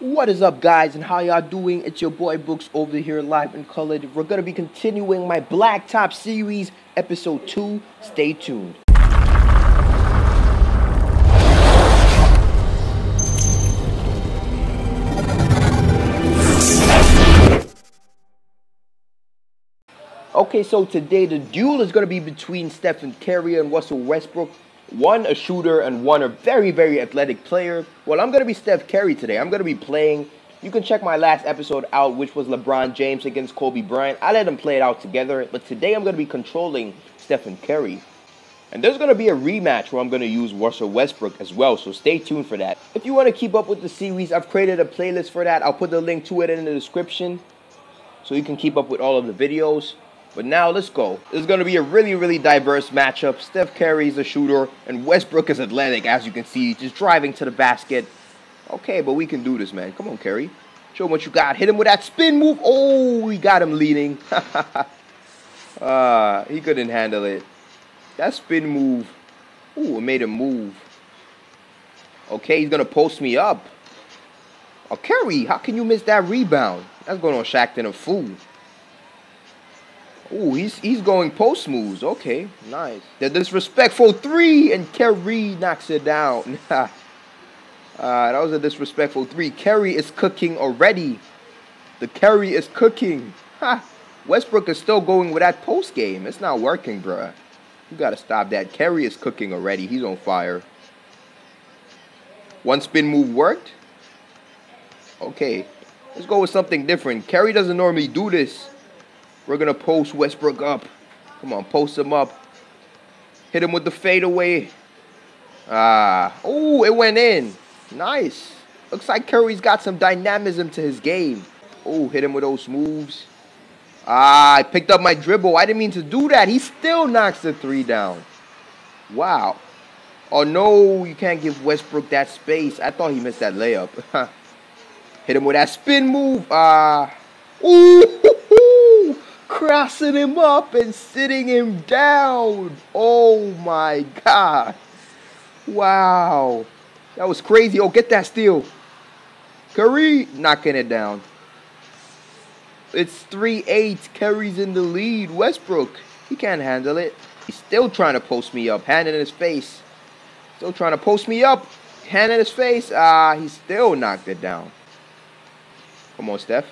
What is up, guys, and how y'all doing? It's your boy Bouks over here, live and colored. We're gonna be continuing my Blacktop series, episode 2. Stay tuned. Okay, so today the duel is going to be between Stephen Curry and Russell Westbrook. One a shooter and one a very, very athletic player. Well, I'm going to be Steph Curry today. I'm going to be playing. You can check my last episode out, which was LeBron James against Kobe Bryant. I let them play it out together, but today I'm going to be controlling Stephen Curry. And there's going to be a rematch where I'm going to use Russell Westbrook as well, so stay tuned for that. If you want to keep up with the series, I've created a playlist for that. I'll put the link to it in the description so you can keep up with all of the videos. But now let's go. This is going to be a really, really diverse matchup. Steph Curry is a shooter, and Westbrook is athletic, as you can see, just driving to the basket. Okay, but we can do this, man. Come on, Curry. Show him what you got. Hit him with that spin move. Oh, we got him leaning. uh, he couldn't handle it. That spin move. Ooh, it made him move. Okay, he's going to post me up. Oh, Curry, how can you miss that rebound? That's going on Shaqtin' a fool. Ooh, he's he's going post moves. Okay, nice. The disrespectful three, and Curry knocks it down. uh, that was a disrespectful three. Curry is cooking already. The Curry is cooking. Ha! Westbrook is still going with that post game. It's not working, bruh. You gotta stop that. Curry is cooking already. He's on fire. One spin move worked. Okay, let's go with something different. Curry doesn't normally do this. We're going to post Westbrook up. Come on, post him up. Hit him with the fadeaway. Ah. Oh, it went in. Nice. Looks like Curry's got some dynamism to his game. Oh, hit him with those moves. Ah, I picked up my dribble. I didn't mean to do that. He still knocks the three down. Wow. Oh, no, you can't give Westbrook that space. I thought he missed that layup. Hit him with that spin move. Ah. Ooh crossing him up and sitting him down. Oh my God. Wow. That was crazy. Oh, get that steal. Curry knocking it down. It's 3-8. Curry's in the lead. Westbrook, he can't handle it. He's still trying to post me up. Hand in his face. Still trying to post me up. Hand in his face. Ah, he still knocked it down. Come on, Steph.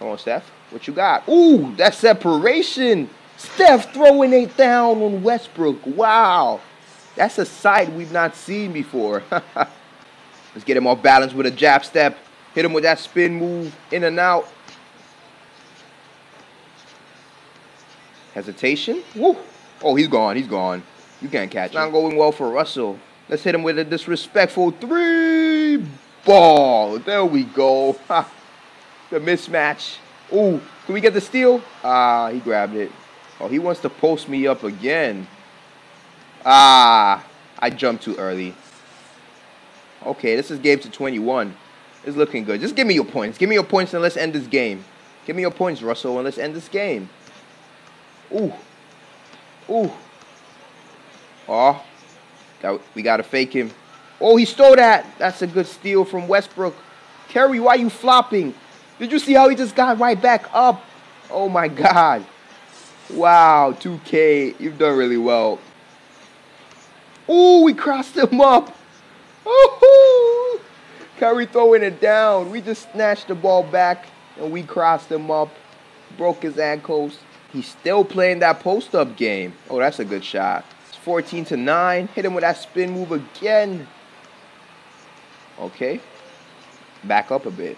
Come on, Steph. What you got? Ooh, that separation. Steph throwing it down on Westbrook. Wow. That's a sight we've not seen before. Let's get him off balance with a jab step. Hit him with that spin move. In and out. Hesitation. Woo. Oh, he's gone. He's gone. You can't catch him. Not going well for Russell. Let's hit him with a disrespectful three ball. There we go. the mismatch. Ooh, can we get the steal? Ah, he grabbed it. Oh, he wants to post me up again. Ah, I jumped too early. Okay, this is game to 21. It's looking good. Just give me your points. Give me your points and let's end this game. Give me your points, Russell, and let's end this game. Ooh. Ooh. Oh. That, we got to fake him. Oh, he stole that. That's a good steal from Westbrook. Curry, why are you flopping? Did you see how he just got right back up? Oh my God. Wow, 2K, you've done really well. Ooh, we crossed him up. Ooh, Curry throwing it down. We just snatched the ball back and we crossed him up. Broke his ankles. He's still playing that post-up game. Oh, that's a good shot. It's 14 to 9. Hit him with that spin move again. Okay. Back up a bit.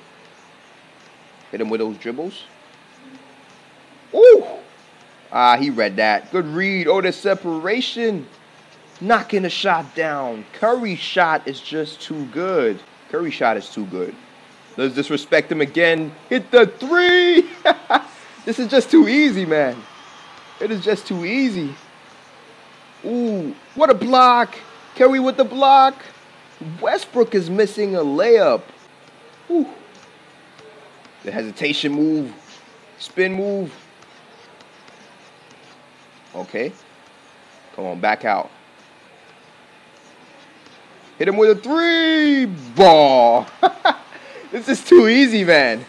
Hit him with those dribbles. Ooh! Ah, he read that. Good read. Oh, the separation. Knocking the shot down. Curry shot is just too good. Curry shot is too good. Let's disrespect him again. Hit the three. this is just too easy, man. It is just too easy. Ooh, what a block. Curry with the block. Westbrook is missing a layup. Ooh. The hesitation move. Spin move. Okay. Come on, back out. Hit him with a three ball. This is too easy, man.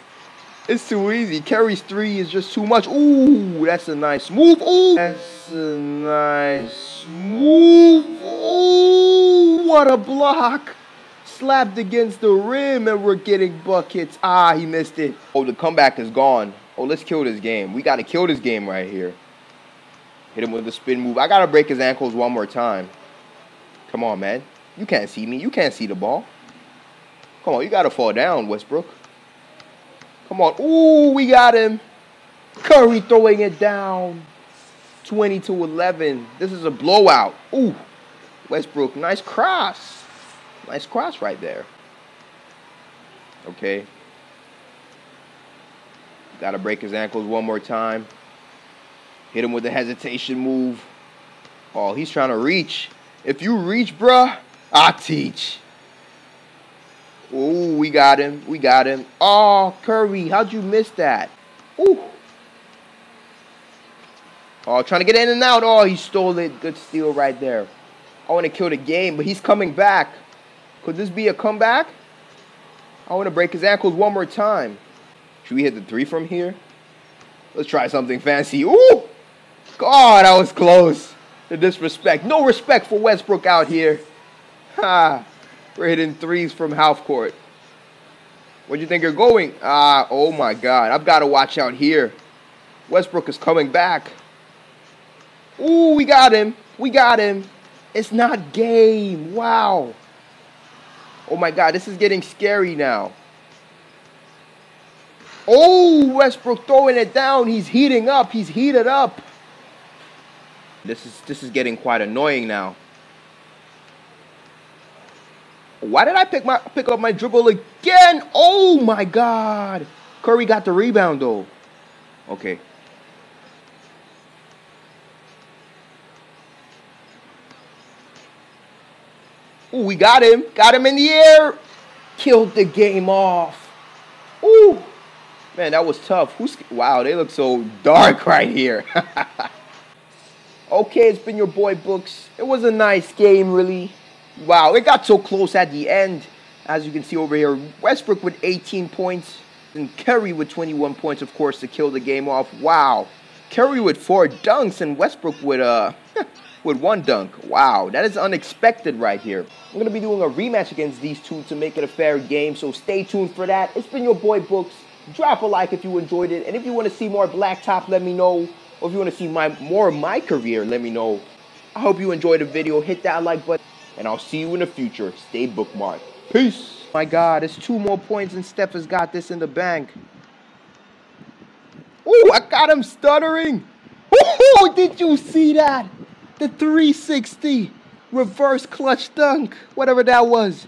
It's too easy. Curry's three is just too much. Ooh, that's a nice move. Ooh, that's a nice move. Ooh, what a block. Slapped against the rim and we're getting buckets. Ah, he missed it. Oh, the comeback is gone. Oh, let's kill this game. We got to kill this game right here. Hit him with the spin move. I got to break his ankles one more time. Come on, man. You can't see me. You can't see the ball. Come on, you got to fall down, Westbrook. Come on. Ooh, we got him. Curry throwing it down. 20 to 11. This is a blowout. Ooh, Westbrook, nice cross. Nice cross right there. Okay. Got to break his ankles one more time. Hit him with the hesitation move. Oh, he's trying to reach. If you reach, bruh, I teach. Ooh, we got him. We got him. Oh, Curry, how'd you miss that? Ooh. Oh, trying to get in and out. Oh, he stole it. Good steal right there. I want to kill the game, but he's coming back. Could this be a comeback? I want to break his ankles one more time. Should we hit the three from here? Let's try something fancy. Ooh! God, I was close. The disrespect. No respect for Westbrook out here. Ha! We're hitting threes from half court. Where do you think you're going? Ah, oh my God. I've got to watch out here. Westbrook is coming back. Ooh, we got him. We got him. It's not game. Wow. Oh my God, this is getting scary now. Oh, Westbrook throwing it down. He's heating up. He's heated up. This is this is getting quite annoying now. Why did I pick my pick up my dribble again? Oh my god. Curry got the rebound though. Okay. Ooh, we got him. Got him in the air. Killed the game off. Ooh. Man, that was tough. Who's wow, they look so dark right here. Okay, it's been your boy Bouks. It was a nice game, really. Wow, it got so close at the end. As you can see over here, Westbrook with 18 points and Curry with 21 points, of course, to kill the game off. Wow. Curry with four dunks and Westbrook with uh with one dunk. Wow, that is unexpected right here. I'm going to be doing a rematch against these two to make it a fair game, so stay tuned for that. It's been your boy Bouks. Drop a like if you enjoyed it, and if you want to see more Blacktop, let me know. Or if you want to see my more of my career, let me know. I hope you enjoyed the video. Hit that like button, and I'll see you in the future. Stay boukmarked. Peace. My God, it's two more points, and Steph has got this in the bank. Ooh, I got him stuttering. Ooh, did you see that? The 360 reverse clutch dunk, whatever that was.